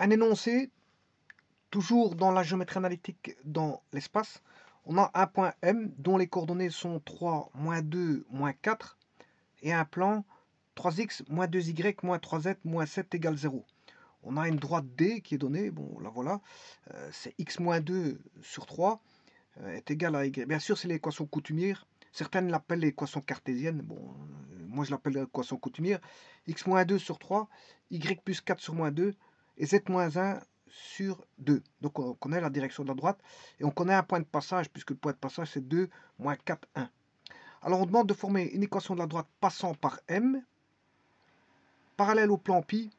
un énoncé, toujours dans la géométrie analytique dans l'espace, on a un point M dont les coordonnées sont 3, moins 2, moins 4, et un plan 3x, moins 2y, moins 3z, moins 7 égale 0. On a une droite D qui est donnée, bon la voilà, euh, c'est x moins 2 sur 3 euh, est égal à y. Bien sûr c'est l'équation coutumière, certaines l'appellent l'équation cartésienne, bon euh, moi je l'appelle l'équation coutumière, x moins 2 sur 3, y plus 4 sur moins 2, et z moins 1 sur 2. Donc on connaît la direction de la droite et on connaît un point de passage puisque le point de passage c'est 2 moins 4, 1. Alors on demande de former une équation de la droite passant par M, parallèle au plan pi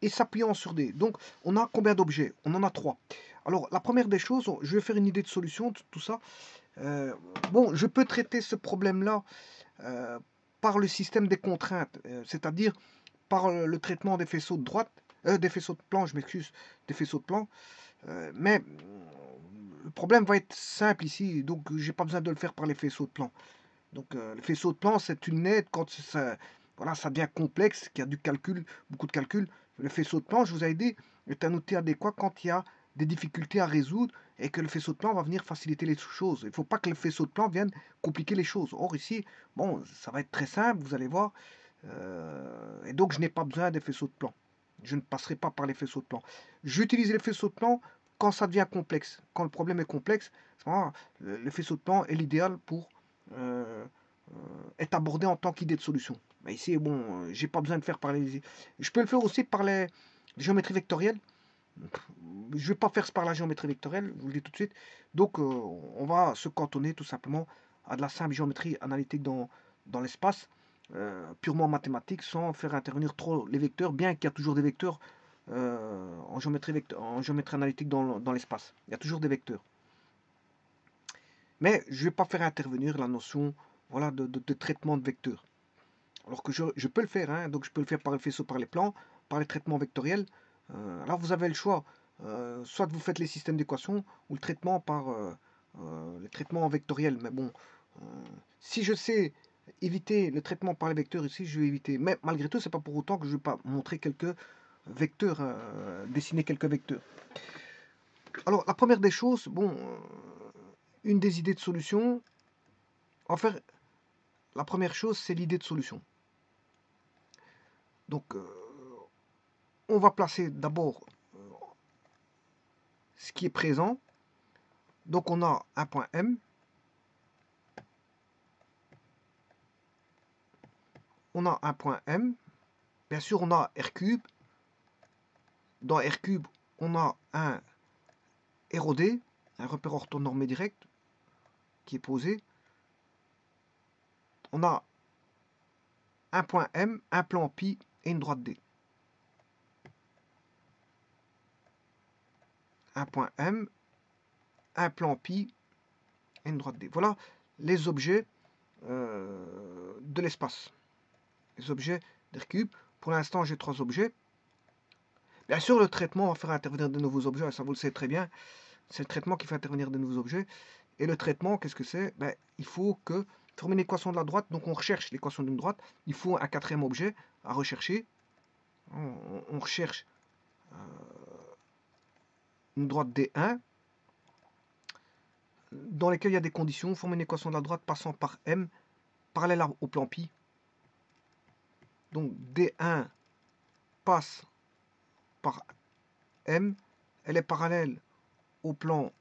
et s'appuyant sur D. Donc on a combien d'objets? On en a 3. Alors la première des choses, je vais faire une idée de solution, tout ça. Euh, bon, je peux traiter ce problème-là euh, par le système des contraintes, euh, c'est-à-dire par le traitement des faisceaux de droite euh, des faisceaux de plan, je m'excuse, des faisceaux de plan. Euh, mais le problème va être simple ici, donc j'ai pas besoin de le faire par les faisceaux de plan. Donc euh, le faisceau de plan, c'est une aide quand ça, voilà, ça devient complexe, qu'il y a du calcul, beaucoup de calcul. Le faisceau de plan, je vous ai dit, est un outil adéquat quand il y a des difficultés à résoudre et que le faisceau de plan va venir faciliter les choses. Il ne faut pas que le faisceau de plan vienne compliquer les choses. Or ici, bon, ça va être très simple, vous allez voir. Et donc je n'ai pas besoin des faisceaux de plan. Je ne passerai pas par les faisceaux de plan. J'utilise les faisceaux de plan quand ça devient complexe. Quand le problème est complexe, le faisceau de plan est l'idéal pour euh, euh, être abordé en tant qu'idée de solution. Ici, bon, j'ai pas besoin de faire par les... Je peux le faire aussi par les géométries vectorielles. Je ne vais pas faire par la géométrie vectorielle, je vous le dis tout de suite. Donc, euh, on va se cantonner tout simplement à de la simple géométrie analytique dans, dans l'espace. Euh, purement mathématiques sans faire intervenir trop les vecteurs, bien qu'il y a toujours des vecteurs euh, en, géométrie en géométrie analytique dans, l'espace. Il y a toujours des vecteurs. Mais je ne vais pas faire intervenir la notion voilà, de, traitement de vecteurs. Alors que je, peux le faire, hein. donc je peux le faire par le faisceau, par les plans, par les traitements vectoriels. Euh, alors vous avez le choix, soit vous faites les systèmes d'équations ou le traitement par les traitements vectoriels. Mais bon, si je sais éviter le traitement par les vecteurs ici, je vais éviter. Mais malgré tout, c'est pas pour autant que je ne vais pas montrer quelques vecteurs, euh, dessiner quelques vecteurs. Alors, la première des choses, bon, euh, une des idées de solution, en fait, la première chose, c'est l'idée de solution. Donc, euh, on va placer d'abord ce qui est présent. Donc, on a un point M on a un point M. Bien sûr, on a R cube. Dans R cube, on a un ROD, un repère orthonormé direct, qui est posé. On a un point M, un plan pi et une droite D. Un point M, un plan pi et une droite D. Voilà les objets euh, de l'espace les objets d'R-cube. Pour l'instant, j'ai trois objets. Bien sûr, le traitement va faire intervenir de nouveaux objets, ça vous le savez très bien. C'est le traitement qui fait intervenir de nouveaux objets. Et le traitement, qu'est-ce que c'est? Ben, Il faut que former une équation de la droite, donc on recherche l'équation d'une droite. Il faut un quatrième objet à rechercher. On, recherche euh, une droite D1 dans lesquelles il y a des conditions. Former une équation de la droite passant par M parallèle au plan pi donc D1 passe par M, elle est parallèle au plan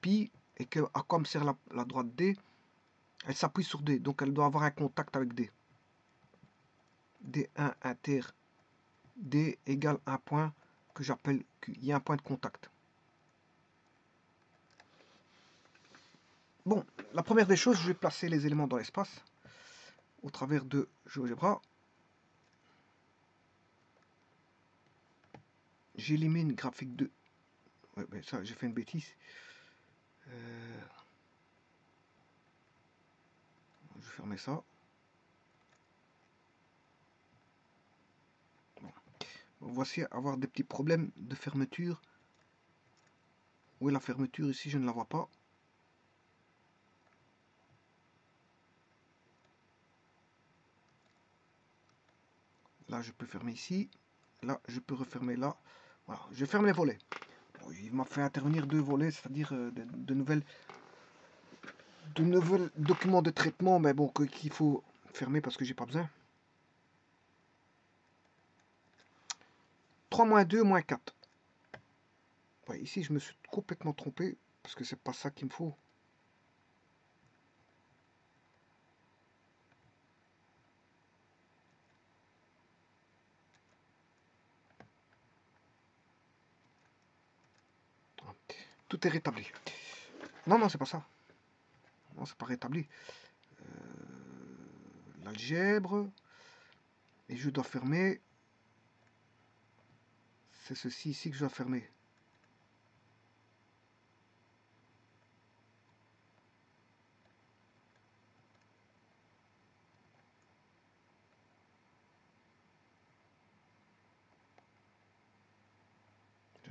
pi et que comme sert la, droite D, elle s'appuie sur D, donc elle doit avoir un contact avec D. D1 inter D égale un point que j'appelle Q. Il y a un point de contact. Bon, la première des choses, je vais placer les éléments dans l'espace au travers de GeoGebra. J'élimine graphique 2. Ouais, ben ça, j'ai fait une bêtise. Euh, je vais fermer ça. Voici avoir des petits problèmes de fermeture. Où est la fermeture ici? Je ne la vois pas. Là, je peux fermer ici. là, je peux refermer là. Je ferme les volets. il m'a fait intervenir deux volets, c'est-à-dire euh, de nouveaux documents de traitement, mais bon, qu'il faut fermer parce que j'ai pas besoin. 3 moins 2 moins 4. ici, je me suis complètement trompé parce que c'est pas ça qu'il me faut. Tout est rétabli. Non, non, c'est pas ça. Non, c'est pas rétabli. Euh, l'algèbre. Et je dois fermer. C'est ceci ici que je dois fermer.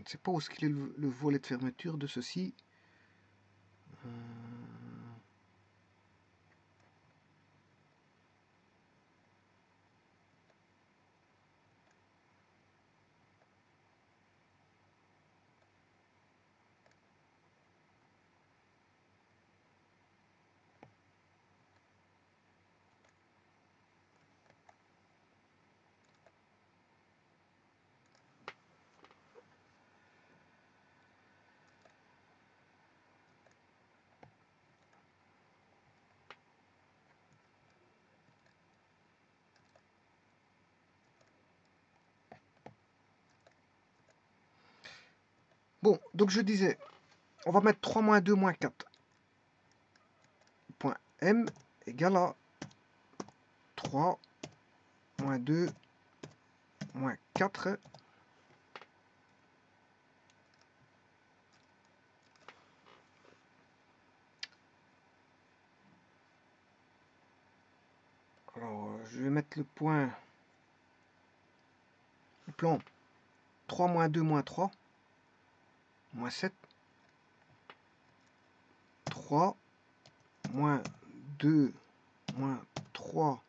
Ne sais pas où est le, volet de fermeture de ceci. Donc je disais, on va mettre 3 moins 2 moins 4. Point M égale à 3 moins 2 moins 4. Alors, je vais mettre le point, le plan 3 moins 2 moins 3 moins 7, 3, moins 2, moins 3,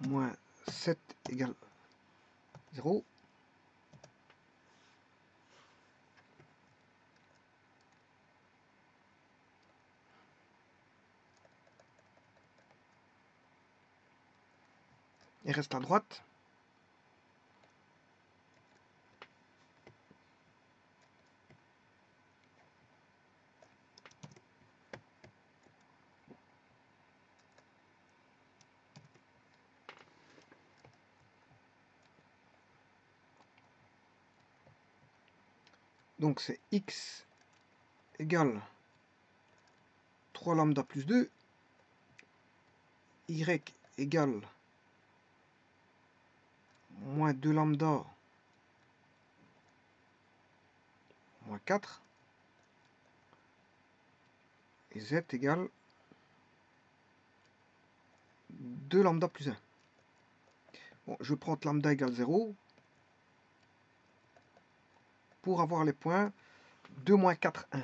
moins 7 égale 0. Il reste à droite. Donc c'est x égale 3 lambda plus 2, y égale moins 2 lambda moins 4, et z égale 2 lambda plus 1. Bon, je prends lambda égale 0, pour avoir les points 2 moins 4, 1.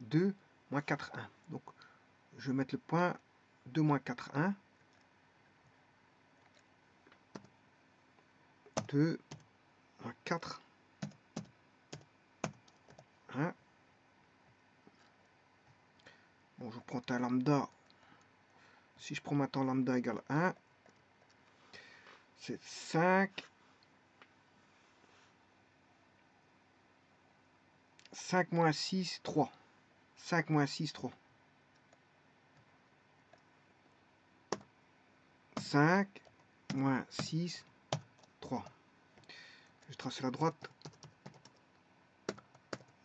2 moins 4, 1. Donc, je vais mettre le point 2 moins 4, 1. 2 moins 4, 1. Bon, je prends un lambda. Si je prends maintenant lambda égale 1, c'est 5 5 moins 6, 3. 5 moins 6, 3. 5 moins 6, 3. Je trace la droite.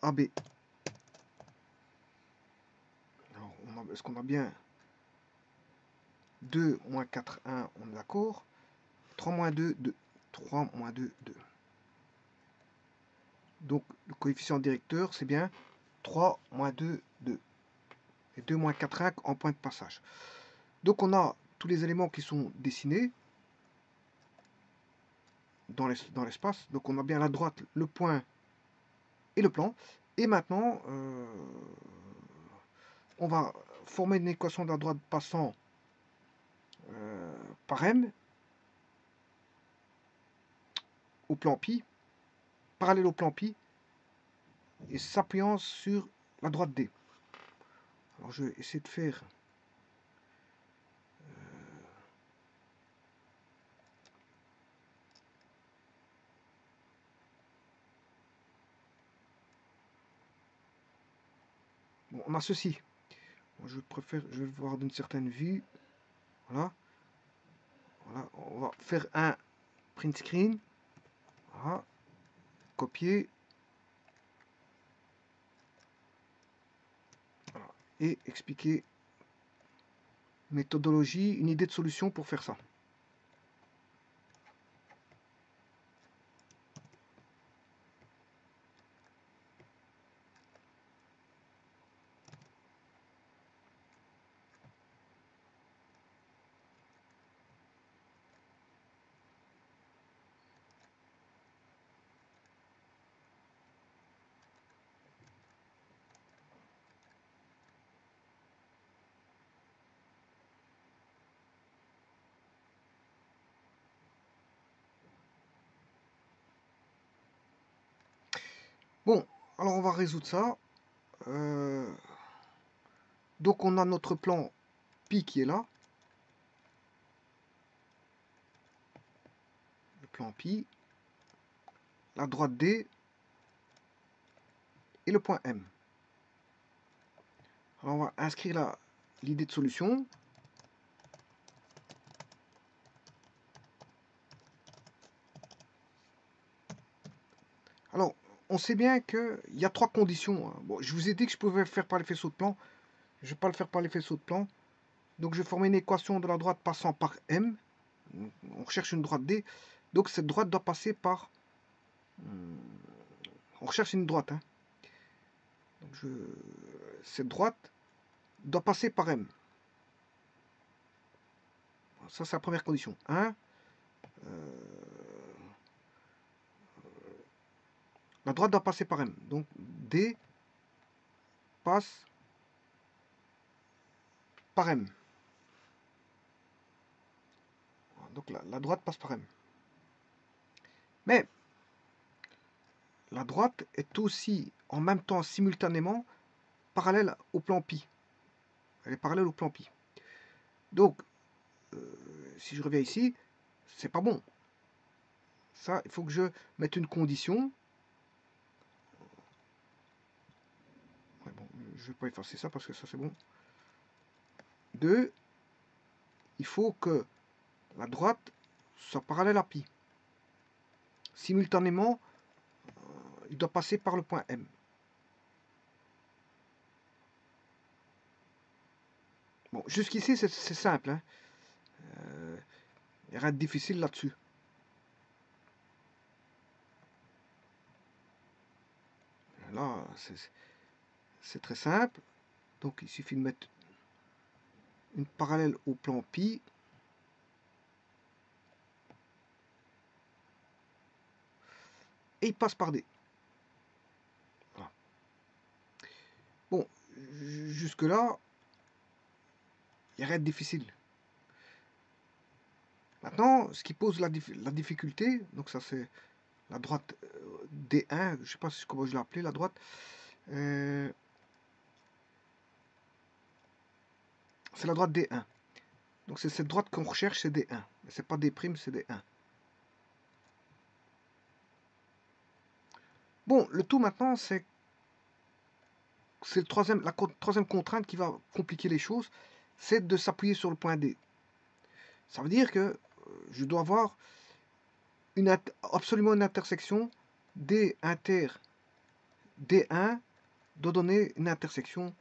AB. est-ce qu'on a bien 2 moins 4, 1, on est d'accord. 3 moins 2, 2. 3 moins 2, 2. Donc le coefficient directeur, c'est bien 3 moins 2, 2. Et 2 moins 4, 1 en point de passage. Donc on a tous les éléments qui sont dessinés dans l'espace. Donc on a bien la droite le point et le plan. Et maintenant, euh, on va former une équation de la droite passant euh, par M au plan pi, parallèle au plan pi, et s'appuyant sur la droite D. Alors je vais essayer de faire Bon, on a ceci. je préfère, je vais voir d'une certaine vue. Voilà. Voilà, on va faire un print screen. Voilà. Copier. Et expliquer méthodologie, une idée de solution pour faire ça. Bon, alors on va résoudre ça. Euh, donc on a notre plan pi qui est là. Le plan pi. La droite D. Et le point M. Alors on va inscrire l'idée de solution. Alors, on sait bien qu'il y a trois conditions. Hein. Bon, je vous ai dit que je pouvais faire par les faisceaux de plan. Je ne vais pas le faire par les faisceaux de plan. Donc je vais former une équation de la droite passant par M. On recherche une droite D. Donc cette droite doit passer par... Hmm, on recherche une droite. Hein. Cette droite doit passer par M. Ça, c'est la première condition. 1. La droite doit passer par M. Donc D passe par M. Donc la, droite passe par M. Mais la droite est aussi en même temps simultanément parallèle au plan pi. Elle est parallèle au plan pi. Donc, euh, si je reviens ici, c'est pas bon. Ça, il faut que je mette une condition je vais pas effacer ça parce que ça c'est bon. 2. Il faut que la droite soit parallèle à pi. Simultanément, euh, il doit passer par le point M. Bon, jusqu'ici c'est simple. Hein. Euh, il n'y a rien de difficile là-dessus. Là, c'est très simple. Donc il suffit de mettre une parallèle au plan pi. Et il passe par D. Bon, jusque là, il n'y a rien de difficile. Maintenant, ce qui pose la, difficulté, donc ça c'est la droite euh, D1, je ne sais pas comment je l'ai appelé, la droite. Euh, c'est la droite D1. Donc c'est cette droite qu'on recherche, c'est D1. Mais c'est pas D', c'est D1. Bon, le tout maintenant, c'est c'est la troisième contrainte qui va compliquer les choses, c'est de s'appuyer sur le point D. Ça veut dire que euh, je dois avoir absolument une intersection D inter D1 doit donner une intersection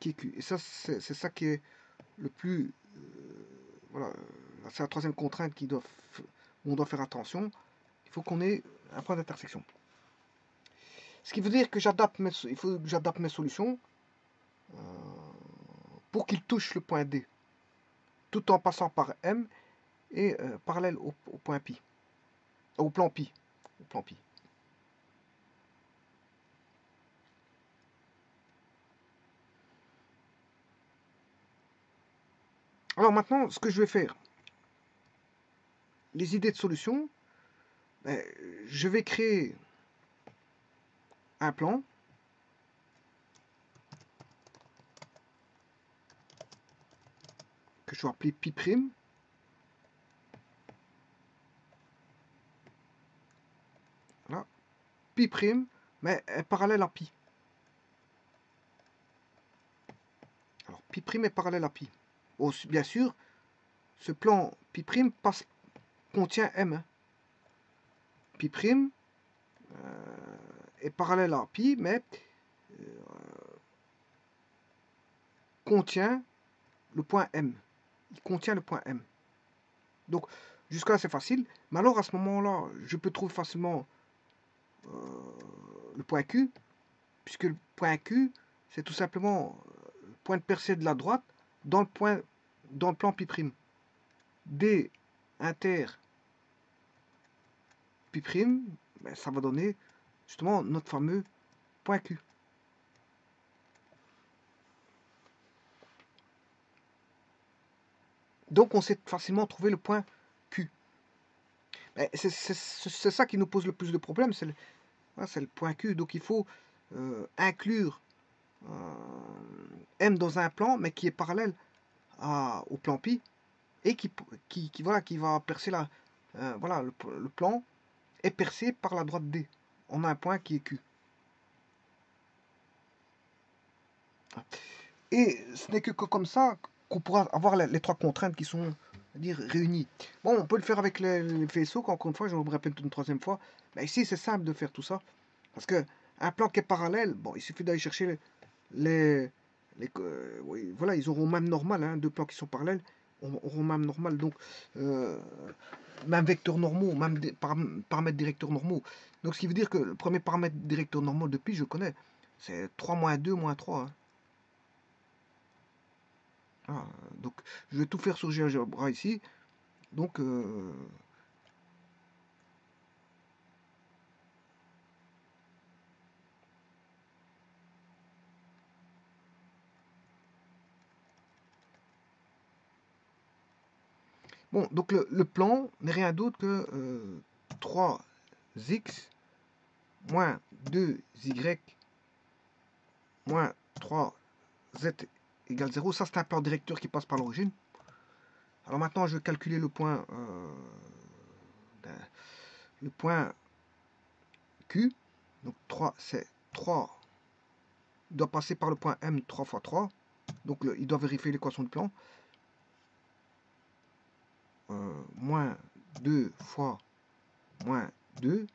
qui est Q. Et ça, c'est ça qui est le plus... Euh, voilà, c'est la troisième contrainte qui doit, où on doit faire attention. Il faut qu'on ait un point d'intersection. Ce qui veut dire que j'adapte mes, il faut j'adapte mes solutions euh, pour qu'ils touchent le point D, tout en passant par M et euh, parallèle au, au, point pi, au plan pi, au plan pi. Alors maintenant, ce que je vais faire, les idées de solution, ben, je vais créer un plan. que je vais appeler pi prime. Voilà. Pi prime, mais est parallèle à pi. Alors, pi est parallèle à pi. Bien sûr, ce plan pi passe, contient m. Hein. Pi euh, est parallèle à pi, mais euh, contient le point m. Il contient le point m. Donc, jusqu'à là, c'est facile. Mais alors, à ce moment-là, je peux trouver facilement euh, le point Q, puisque le point Q, c'est tout simplement le point de percée de la droite dans le, point, dans le plan pi'. D inter pi', ben, ça va donner justement notre fameux point Q. Donc on sait facilement trouver le point Q. C'est ça qui nous pose le plus de problèmes, c'est le, point Q. Donc il faut euh, inclure M dans un plan, mais qui est parallèle au plan pi, et qui, qui, voilà, qui va percer la... Euh, voilà, le, plan est percé par la droite D on a un point qui est Q. Et ce n'est que, comme ça qu'on pourra avoir les, trois contraintes qui sont dire, réunies. Bon, on peut le faire avec les, vaisseaux, encore une fois, je vous répète une troisième fois. Mais ici, c'est simple de faire tout ça. Parce que un plan qui est parallèle, bon, il suffit d'aller chercher les... les, euh, voilà, ils auront même normal, hein, deux plans qui sont parallèles, auront même normal. Donc, euh, même vecteurs normaux, même paramètres directeurs normaux. Donc ce qui veut dire que le premier paramètre directeur normal depuis, je connais. C'est 3 moins 2 moins 3. Hein. Ah, donc je vais tout faire sur GeoGebra ici. Donc euh, Bon, donc le, plan n'est rien d'autre que 3x euh, moins 2y moins 3z égale 0. Ça, c'est un plan directeur qui passe par l'origine. Alors maintenant, je vais calculer le point, euh, le point Q. Donc 3, c'est 3 doit passer par le point M 3 fois 3. Donc il doit vérifier l'équation de plan. Euh, moins 2 fois moins 2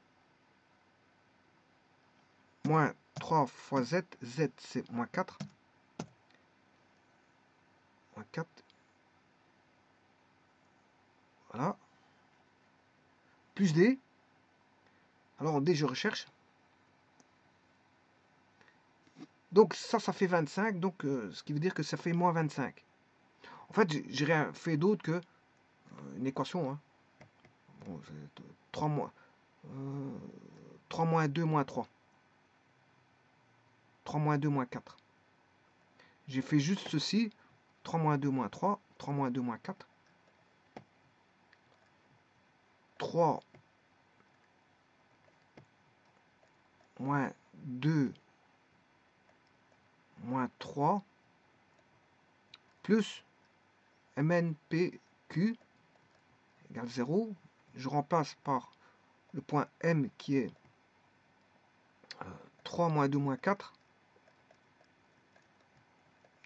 moins 3 fois z, z c'est moins 4 moins 4 voilà. Plus d. Alors d je recherche. Donc ça ça fait 25 donc euh, ce qui veut dire que ça fait moins 25 en fait j'ai rien fait d'autre que une équation. Hein. Bon, 3 moins. 3 moins 2 moins 3. 3 moins 2 moins 4. J'ai fait juste ceci. 3 moins 2 moins 3. 3 moins 2 moins 4. 3 moins 2 moins 3 plus MNPQ 0. Je remplace par le point M qui est 3 moins 2 moins 4.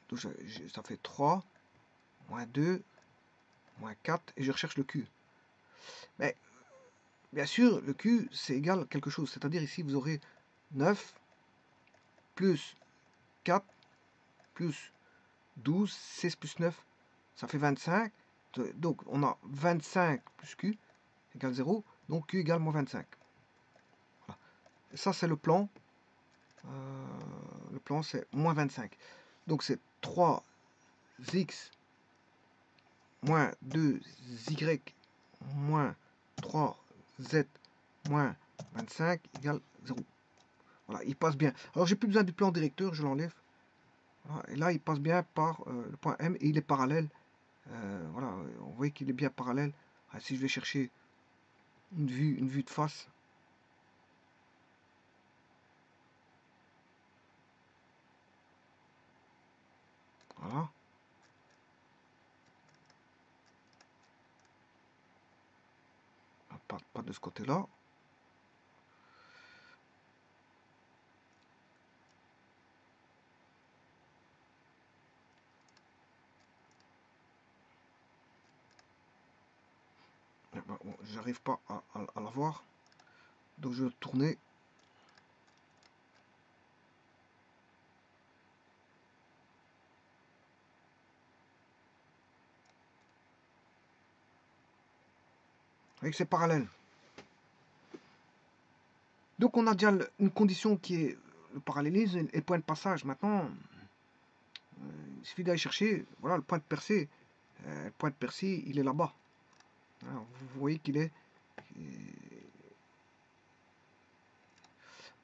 Donc ça fait 3 moins 2 moins 4 et je recherche le Q. Mais bien sûr, le Q c'est égal à quelque chose. C'est-à-dire ici vous aurez 9 plus 4 plus 12, 16 plus 9, ça fait 25 donc on a 25 plus Q égale 0, donc Q égale moins 25. ça c'est le plan. Euh, le plan c'est moins 25. Donc c'est 3x moins 2y moins 3z moins 25 égale 0. Voilà, il passe bien. Alors j'ai plus besoin du plan directeur, je l'enlève. et là il passe bien par euh, le point M et il est parallèle euh, voilà, on voit qu'il est bien parallèle. Ah, si je vais chercher une vue, une vue de face. Voilà. Ah, pas, pas de ce côté-là. J'arrive pas à, la voir. Donc je vais tourner. Avec c'est parallèle. Donc on a déjà une condition qui est le parallélisme et le point de passage. Maintenant, euh, il suffit d'aller chercher, voilà, le point de percée. Euh, le point de percée, il est là-bas vous voyez qu'il est...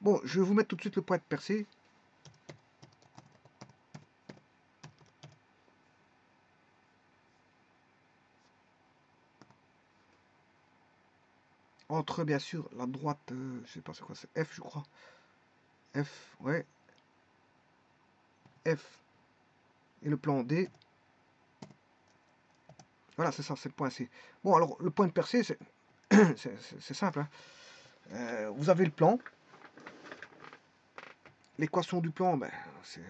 Bon, je vais vous mettre tout de suite le point de percée. Entre, bien sûr, la droite, euh, je sais pas c'est quoi, c'est F, je crois. F, ouais. F. Et le plan D. Voilà, c'est ça, c'est le point C. Bon, alors, le point de percée, c'est simple. Hein. Euh, vous avez le plan. L'équation du plan, ben, c'est...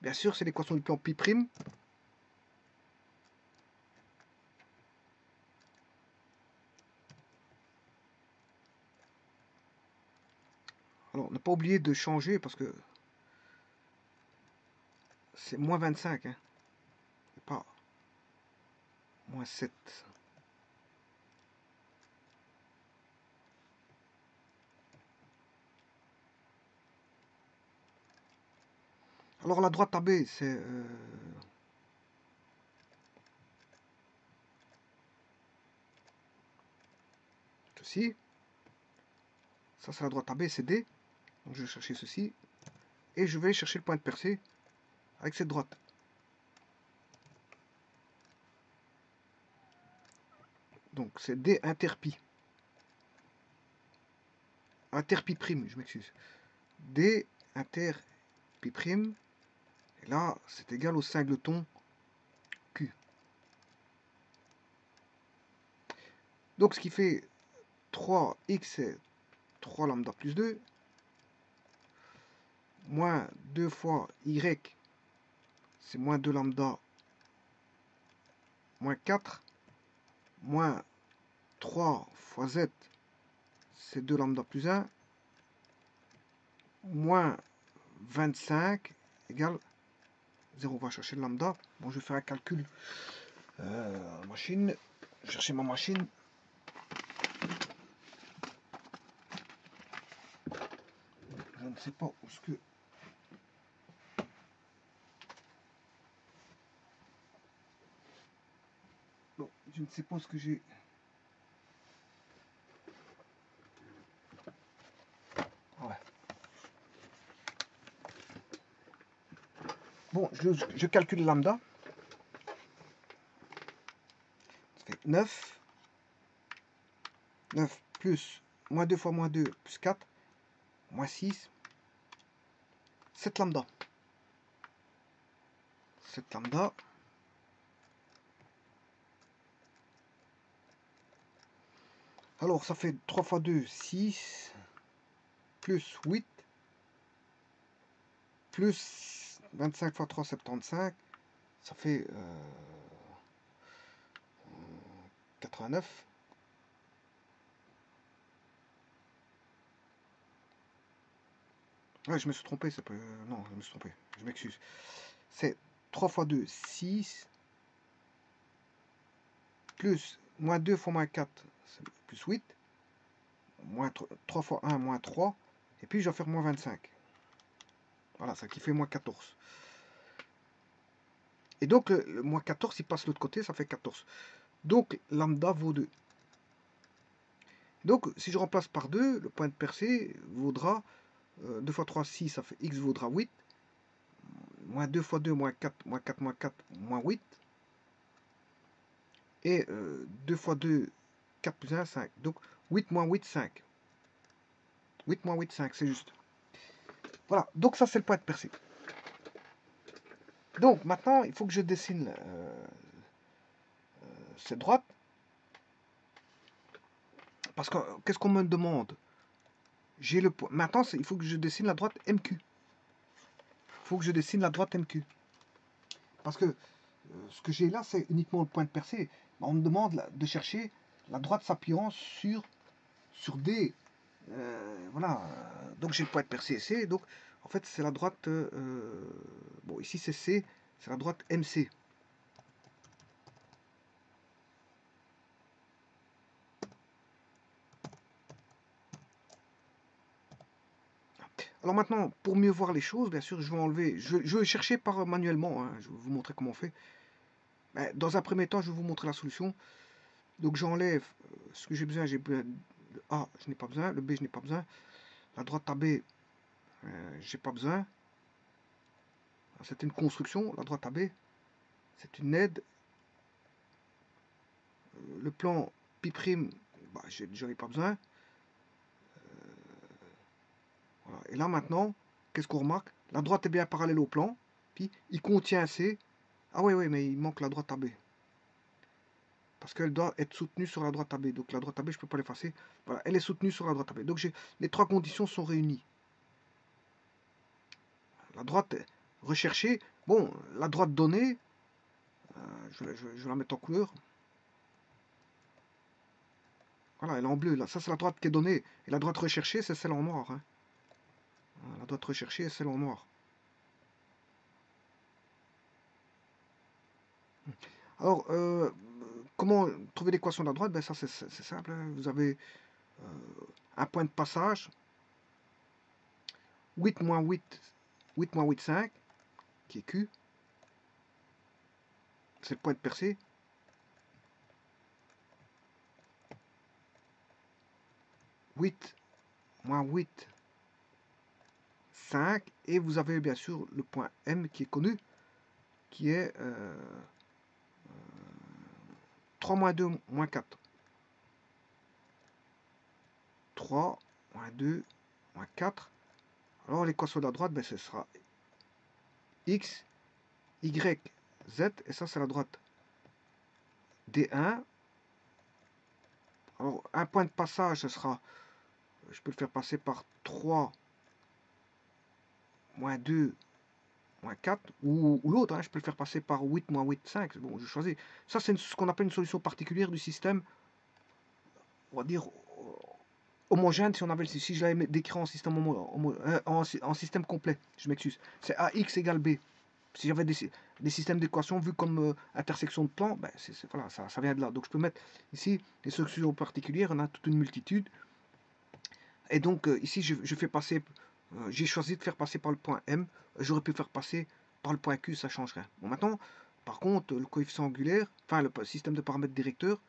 Bien sûr, c'est l'équation du plan pi Alors, ne pas oublier de changer parce que c'est moins 25, hein, pas moins 7. Alors la droite AB, c'est... Euh, ceci. Ça, c'est la droite AB, c'est D je vais chercher ceci. Et je vais chercher le point de percée avec cette droite. Donc c'est D interpi. Interpi prime, je m'excuse. D interpi prime. Et là, c'est égal au singleton Q. Donc ce qui fait 3x, c'est 3 lambda plus 2 moins 2 fois y, c'est moins 2 lambda, moins 4, moins 3 fois z, c'est 2 lambda plus 1, moins 25 égale 0. On va chercher le lambda. Bon, je vais faire un calcul. Euh, machine. Chercher ma machine. Je ne sais pas où ce que je ne sais pas ce que j'ai. Ouais. Bon, je, je calcule lambda. Ça fait 9. 9 plus moins 2 fois moins 2 plus 4. Moins 6. 7 lambda. 7 lambda. Alors, ça fait 3 fois 2, 6, plus 8, plus 25 fois 3, 75, ça fait 89. Euh, ouais, je me suis trompé, ça peut... Non, je me suis trompé, je m'excuse. C'est 3 fois 2, 6, plus moins 2 fois moins 4, plus 8, moins 3 fois 1, moins 3, et puis je vais faire moins 25. Voilà, ça qui fait moins 14. Et donc, le, moins 14, il passe de l'autre côté, ça fait 14. Donc, lambda vaut 2. Donc, si je remplace par 2, le point de percée vaudra 2 euh, fois 3, 6, ça fait x vaudra 8. moins 2 fois 2, moins 4, moins 4, moins 4, moins 8. Et 2 fois 2, 4 plus 1, 5. Donc 8 moins 8, 5. 8 moins 8, 5, c'est juste. Voilà, donc ça c'est le point de percée. Donc maintenant, il faut que je dessine euh, euh, cette droite. Parce que qu'est-ce qu'on me demande? J'ai le point. Maintenant, il faut que je dessine la droite MQ. Il faut que je dessine la droite MQ. Parce que euh, ce que j'ai là, c'est uniquement le point de percée. On me demande de chercher la droite s'appuyant sur, sur D. voilà. Donc j'ai le point de percée C. Donc en fait, c'est la droite. bon, ici c'est C. C'est la droite MC. Alors maintenant, pour mieux voir les choses, bien sûr, je vais enlever, je, vais chercher par manuellement, hein, je vais vous montrer comment on fait. Dans un premier temps, je vais vous montrer la solution. Donc j'enlève euh, ce que j'ai besoin, j'ai besoin de A, je n'ai pas besoin, le B, je n'ai pas besoin. La droite AB, euh, j'ai pas besoin. C'est une construction, la droite AB, c'est une aide. Euh, le plan pi', bah, j'en ai pas besoin. Et là maintenant, qu'est-ce qu'on remarque? La droite est bien parallèle au plan, puis il contient C. Ah oui, oui, mais il manque la droite AB. Parce qu'elle doit être soutenue sur la droite AB. Donc la droite AB, je ne peux pas l'effacer. Voilà, elle est soutenue sur la droite AB. Donc les trois conditions sont réunies. La droite recherchée, bon, la droite donnée, euh, je, vais la mettre en couleur. Voilà, elle est en bleu. Là. Ça, c'est la droite qui est donnée. Et la droite recherchée, c'est celle en noir. Hein. La droite recherchée est celle en noir. Alors, euh, comment trouver l'équation de la droite? Ben Ça, c'est simple. Hein. Vous avez euh, un point de passage. 8 moins 8, 8 moins 8, 5, qui est Q. C'est le point de percée. « 8 moins 8 5 et vous avez bien sûr le point M qui est connu qui est euh, 3 moins 2 moins 4 3 moins 2 moins 4 alors l'équation de la droite ben, ce sera x y z et ça c'est la droite. D1 alors un point de passage ce sera je peux le faire passer par 3 moins 2, moins 4, ou, l'autre, hein, je peux le faire passer par 8, moins 8, 5. Bon, je choisis. Ça, c'est ce qu'on appelle une solution particulière du système, on va dire, homogène, si on avait si je l'avais décrit en système, euh, en, système complet, je m'excuse. C'est AX égale B. Si j'avais des, systèmes d'équations vus comme euh, intersection de plans, ben voilà, ça, vient de là. Donc je peux mettre ici des solutions particulières, on a toute une multitude. Et donc euh, ici, je, fais passer euh, j'ai choisi de faire passer par le point M. J'aurais pu faire passer par le point Q, ça changerait. Bon, maintenant, par contre, le coefficient angulaire, enfin le système de paramètres directeur,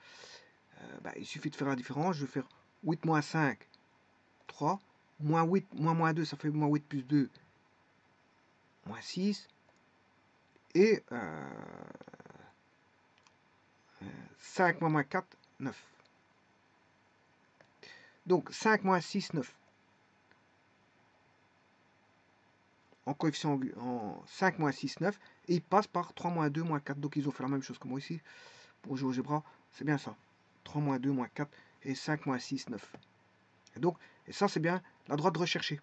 euh, bah, il suffit de faire la différence. Je vais faire 8 moins 5, 3. Moins 8, moins moins 2, ça fait moins 8 plus 2, moins 6. Et 5 euh, moins moins 4, 9. Donc 5 moins 6, 9. En coefficient en 5 moins 6, 9, et il passe par 3 moins 2 moins 4. Donc ils ont fait la même chose que moi ici. Pour GeoGebra, c'est bien ça. 3 moins 2 moins 4 et 5 moins 6, 9. Et donc, et ça c'est bien la droite recherchée.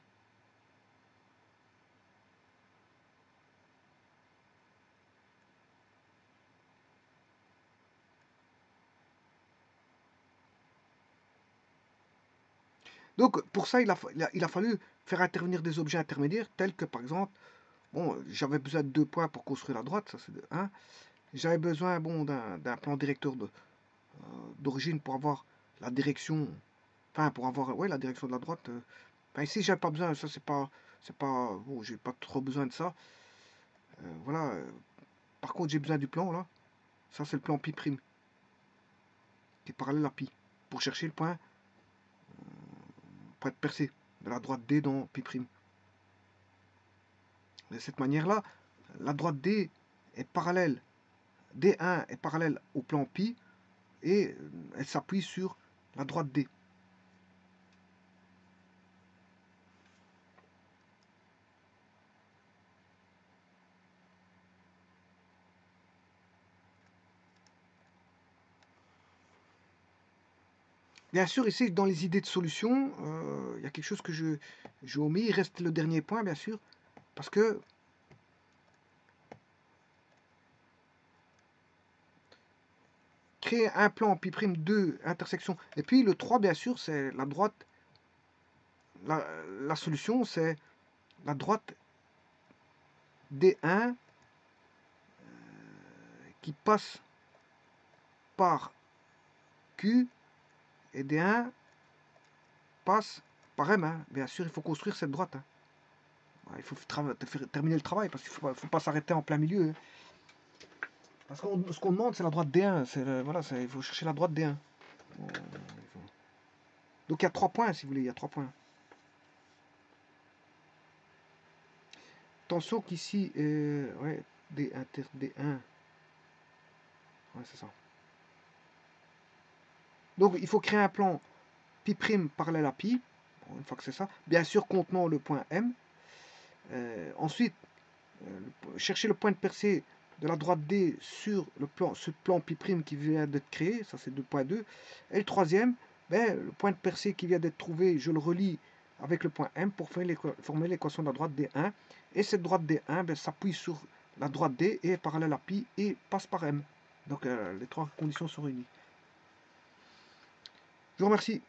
Donc, pour ça, il a, fallu faire intervenir des objets intermédiaires, tels que, par exemple, bon, j'avais besoin de deux points pour construire la droite, ça c'est de 1. J'avais besoin d'un plan directeur euh, d'origine pour avoir la direction, enfin, pour avoir ouais, la direction de la droite. Euh. Ici, j'ai pas besoin, ça c'est pas, c'est pas, bon, j'ai pas trop besoin de ça. Euh, voilà. Par contre, j'ai besoin du plan, là. Ça, c'est le plan pi', qui est parallèle à pi, pour chercher le point être de la droite D dans pi'. De cette manière-là, la droite D est parallèle, D1 est parallèle au plan pi et elle s'appuie sur la droite D. Bien sûr, ici, dans les idées de solution, euh, il y a quelque chose que je j'ai omis. Il reste le dernier point, bien sûr, parce que créer un plan pi prime 2 intersection. Et puis le 3, bien sûr, c'est la droite. La, solution, c'est la droite D1 euh, qui passe par Q et D1 passe par M. Bien sûr, il faut construire cette droite. Hein. Il faut terminer le travail parce qu'il ne faut, pas s'arrêter en plein milieu. Hein. Parce que ce qu'on demande, c'est la droite D1. voilà, il faut chercher la droite D1. Donc il y a trois points, si vous voulez. Il y a trois points. Attention qu'ici, ouais, D inter D1. Ouais, c'est ça. Donc il faut créer un plan pi' parallèle à pi, une fois que c'est ça, bien sûr contenant le point M. Euh, ensuite, euh, chercher le point de percée de la droite D sur le plan, ce plan pi' qui vient d'être créé, ça c'est 2.2. Et le troisième, ben, le point de percée qui vient d'être trouvé, je le relie avec le point M pour former l'équation de la droite D1. Et cette droite D1 ben, s'appuie sur la droite D et est parallèle à pi et passe par M. Donc euh, les trois conditions sont réunies. Je vous remercie.